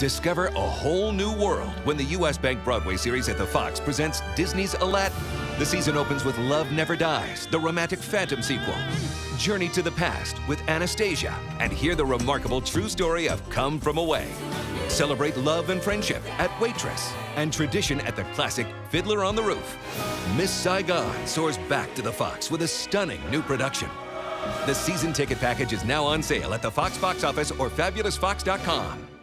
Discover a whole new world when the U.S. Bank Broadway series at the Fox presents Disney's Aladdin. The season opens with Love Never Dies, the romantic Phantom sequel. Journey to the Past with Anastasia, and hear the remarkable true story of Come From Away. Celebrate love and friendship at Waitress, and tradition at the classic Fiddler on the Roof. Miss Saigon soars back to the Fox with a stunning new production. The season ticket package is now on sale at the Fox box office or fabulousfox.com.